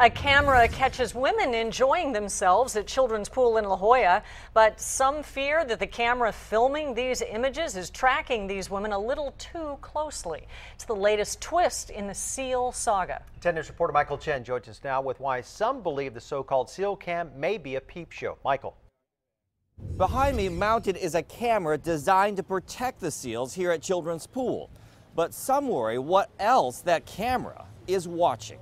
A camera catches women enjoying themselves at Children's Pool in La Jolla, but some fear that the camera filming these images is tracking these women a little too closely. It's the latest twist in the SEAL saga. 10 News reporter Michael Chen joins us now with why some believe the so-called SEAL cam may be a peep show. Michael. Behind me mounted is a camera designed to protect the seals here at Children's Pool. But some worry what else that camera is watching.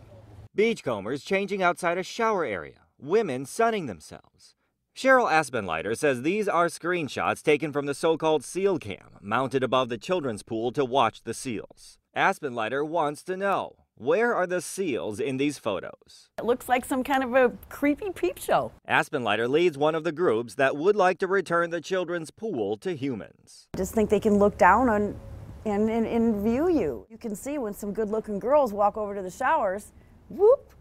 Beachcombers changing outside a shower area, women sunning themselves. Cheryl Aspenleiter says these are screenshots taken from the so-called seal cam mounted above the children's pool to watch the seals. Aspenleiter wants to know, where are the seals in these photos? It looks like some kind of a creepy peep show. Aspenleiter leads one of the groups that would like to return the children's pool to humans. I just think they can look down on and, and, and view you. You can see when some good looking girls walk over to the showers whoop,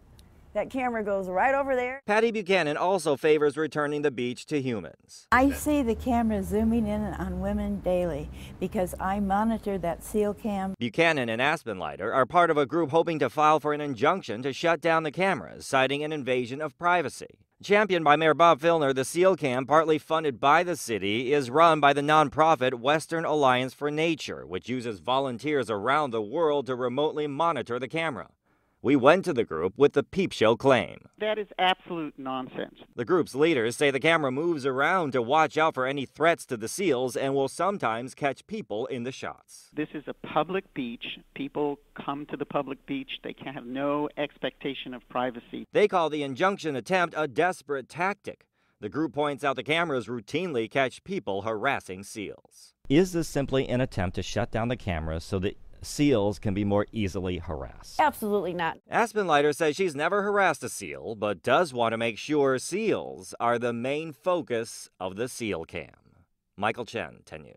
that camera goes right over there. Patty Buchanan also favors returning the beach to humans. I see the camera zooming in on women daily because I monitor that seal cam. Buchanan and Aspenleiter are part of a group hoping to file for an injunction to shut down the cameras, citing an invasion of privacy. Championed by Mayor Bob Filner, the SEAL Cam, partly funded by the city, is run by the nonprofit Western Alliance for Nature, which uses volunteers around the world to remotely monitor the camera. We went to the group with the peep show claim. That is absolute nonsense. The group's leaders say the camera moves around to watch out for any threats to the seals and will sometimes catch people in the shots. This is a public beach. People come to the public beach. They can have no expectation of privacy. They call the injunction attempt a desperate tactic. The group points out the cameras routinely catch people harassing seals. Is this simply an attempt to shut down the cameras so that seals can be more easily harassed. Absolutely not. Aspenleiter says she's never harassed a seal, but does want to make sure seals are the main focus of the seal cam. Michael Chen, 10 News.